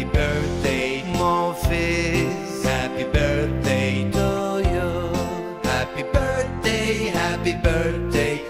Happy birthday, Morpheus. Happy birthday to you. Happy birthday, happy birthday.